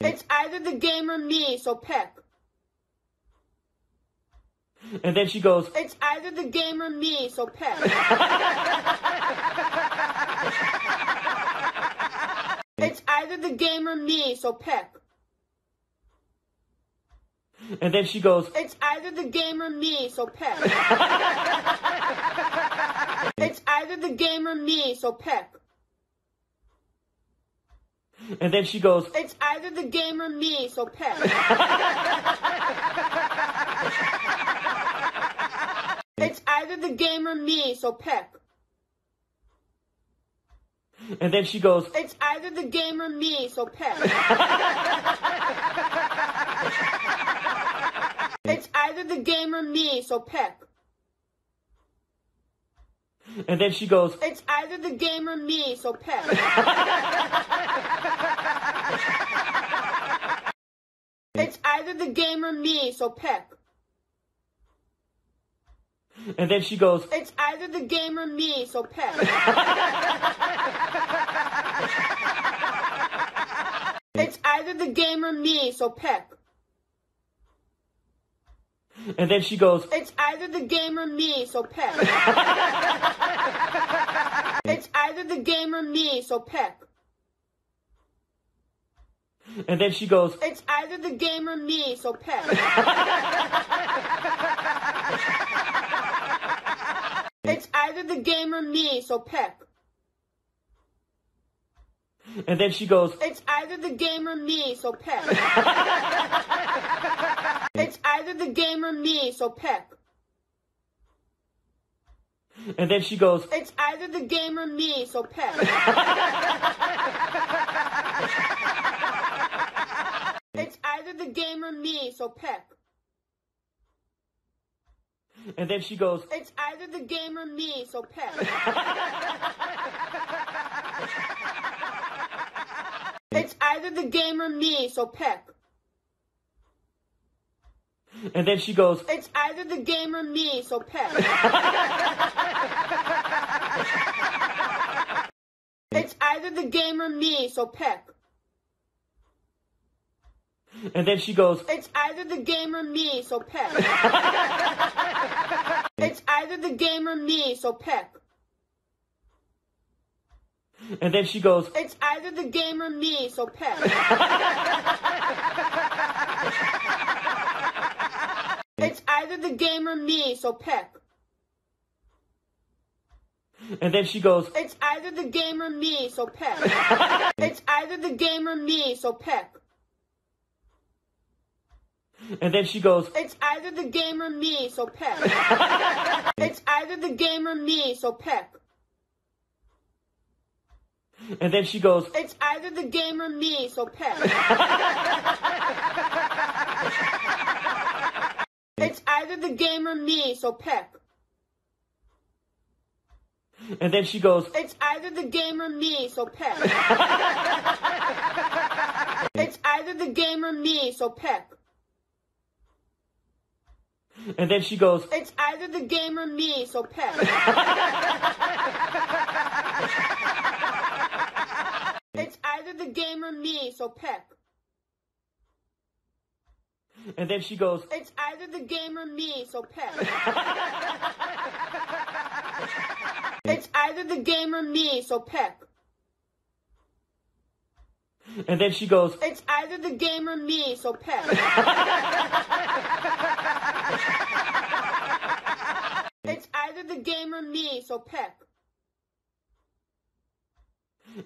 It's either the game or me, so pick. And then she goes, It's either the game or me, so pick. it's either the game or me, so pick. and then she goes, It's either the game or me, so pick. it's either the game or me, so pick. And then she goes, It's either the game or me, so pick. it's either the game or me, so pick. and then she goes, It's either the game or me, so pick. it's either the game or me, so pick. And then she goes, It's either the game or me, so pick. it's either the game or me, so pick. and then she goes, It's either the game or me, so pick. it's either the game or me, so pick. And then she goes, It's either the game or me, so pick. it's either the game or me, so pick. and then she goes, It's either the game or me, so pick. it's either the game or me, so pick. and then she goes, It's either the game or me, so pick. either the game or me, so pick. and then she goes, It's either the game or me, so pick. it's either the game or me, so pick. and then she goes, It's either the game or me, so pick. it's either the game or me, so pick. And then she goes, It's either the game or me, so pick. it's either the game or me, so pick. and then she goes, It's either the game or me, so pick. it's either the game or me, so pick. and then she goes, It's either the game or me, so pick. it's either the game or me, so pick. and then she goes, It's either the game or me, so pick. it's either the game or me, so pick. and then she goes, It's either the game or me, so pick. it's either the game or me, so pick. and then she goes, It's either the game or me, so pick. it's either the game or me, so pick. and then she goes, It's either the game or me, so pick. it's either the game or me, so pick. and then she goes, It's either the game or me, so pick. it's either the game or me, so pick. And then she goes, It's either the game or me, so pick. it's either the game or me, so pick. and then she goes, It's either the game or me, so pick. it's either the game or me, so pick.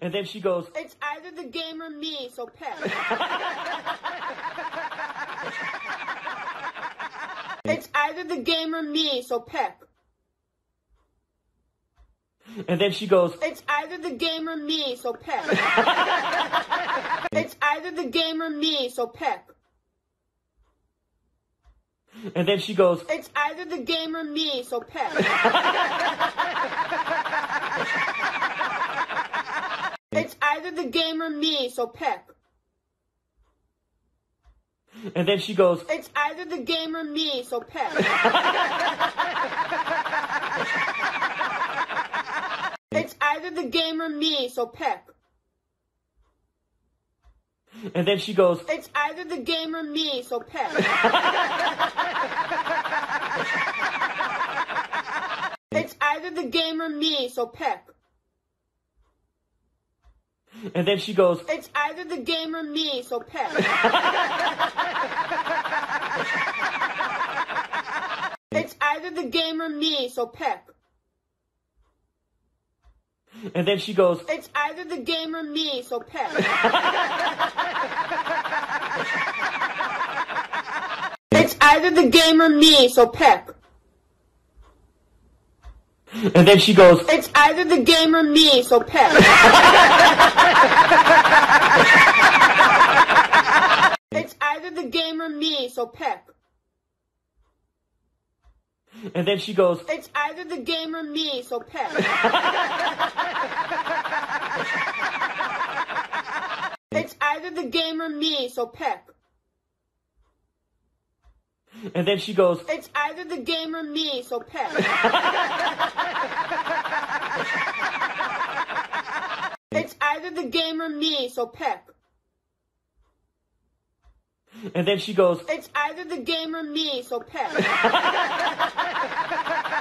and then she goes, It's either the game or me, so pick. it's either the game or me, so pick. and then she goes, It's either the game or me, so pick. it's either the game or me, so pick. and then she goes, It's either the game or me, so pick. it's either the game or me, so pick. And then she goes, It's either the game or me, so pick. it's either the game or me, so pick. And then she goes, It's either the game or me, so pick. it's either the game or me, so pick. And then she goes, It's either the game or me, so pick. it's either the game or me, so pick. and then she goes, It's either the game or me, so pick. it's either the game or me, so pick. and then she goes, It's either the game or me, so pick. it's either the game or me, so pick. and then she goes, It's either the game or me, so pick. it's either the game or me, so pick. and then she goes, It's either the game or me, so pick. it's either the game or me, so pick. And then she goes, It's either the game or me, so pick.